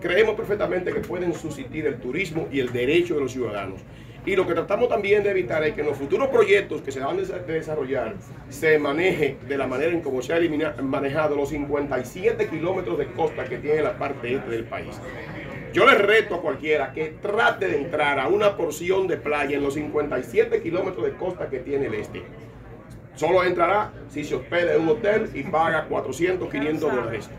creemos perfectamente que pueden subsistir el turismo y el derecho de los ciudadanos. Y lo que tratamos también de evitar es que en los futuros proyectos que se van a desarrollar se maneje de la manera en como se han manejado los 57 kilómetros de costa que tiene la parte este del país. Yo les reto a cualquiera que trate de entrar a una porción de playa en los 57 kilómetros de costa que tiene el este. Solo entrará si se hospeda en un hotel y paga 400, 500 dólares.